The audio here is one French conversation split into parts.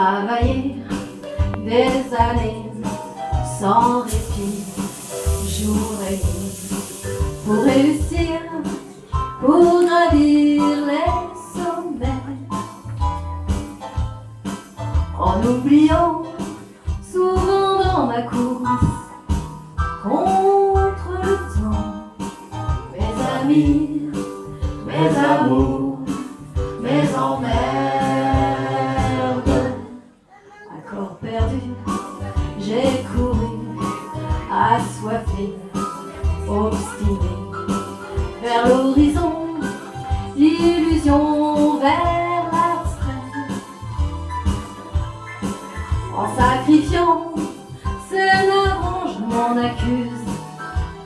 travaillé des années sans répit, jour et nuit, pour réussir, pour gravir les sommets, en oubliant souvent dans ma course contre le temps, mes amis, mes amours, corps perdu, j'ai couru, assoiffé, obstiné, vers l'horizon, l'illusion vers l'abstrait, en sacrifiant, c'est la je m'en accuse.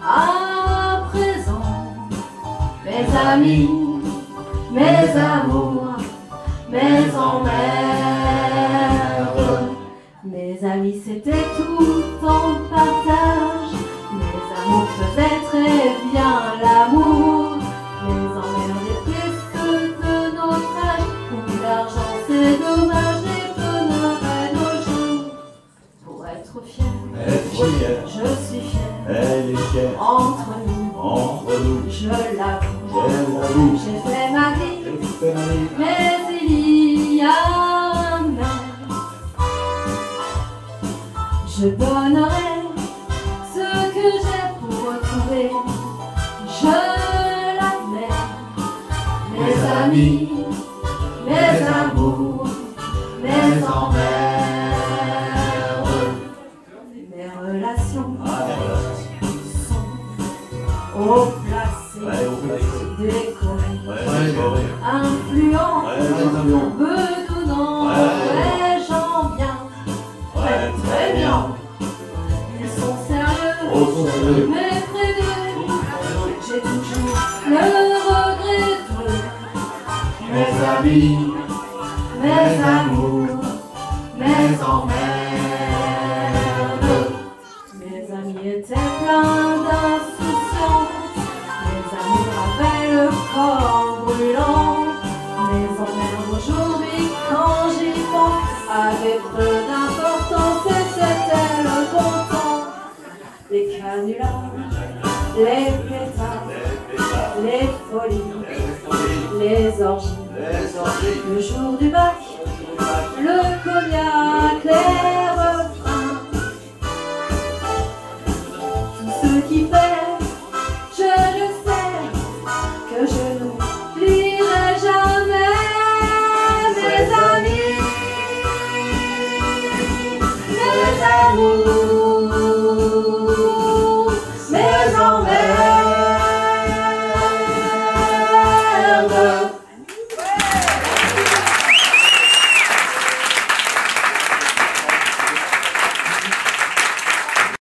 À présent, mes amis, mes amours, mes emmerdes. Amis, c'était tout en partage. Mes amours faisaient très bien l'amour. Mes emmerdes étaient ceux de notre âge. Pour l'argent, c'est dommage, les bonheurs nos jours. Pour être fier, Être fier, je suis fier. elle est fière, Entre nous, entre nous, je l'avoue. J'ai fait ma vie, fait ma vie, mais Je donnerai ce que j'ai pour retrouver. Je l'admets. Mes amis, mes amours, mes emmerdes. Mes relations sont au placé, décorées, ouais, mais près d'eux, j'ai toujours le regret de mes amis, mes amours, mes emmerdes. Mes amis étaient pleins d'insouciance, mes amours avaient le corps les pétards, les folies, les orgies, le jour du bac, le cognac, les refrains. Tout ce qui fait, je le sais, que je n'oublierai jamais mes amis, mes amours.